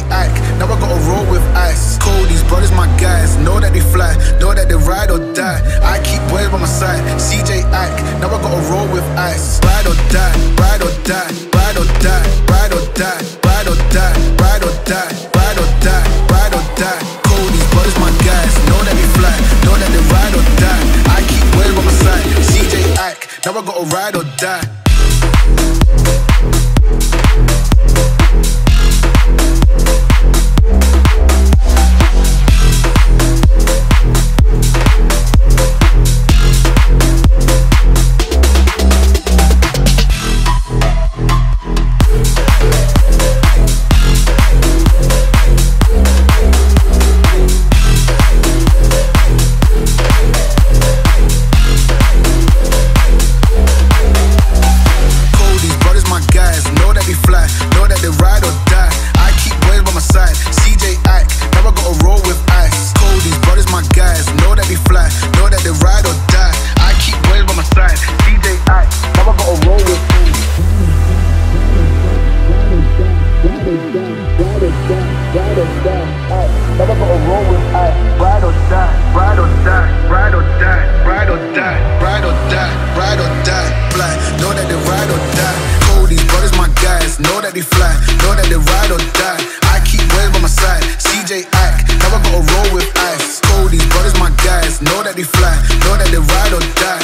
CJ Ike, now I gotta roll with ice. Cody's brothers, my guys. Know that they fly, know that they ride or die. I keep boys by my side. CJ Ike, now I gotta roll with ice. Ride or die, ride or die, ride or die, ride or die, ride or die, ride or die, ride or die, ride or die. Cody's brothers, my guys. Know that they fly, know that they ride or die. I keep boys by my side. CJ Ike, now I gotta ride or die. I gotta roll with. Ride or die, ride or die, ride or die, ride or die, ride or die, ride or die. Know that they ride or die. Brothers, my guys, know that fly, know that they ride or die. I keep by my side. CJ I gotta roll with brothers, my guys, know that fly, know that they ride or die.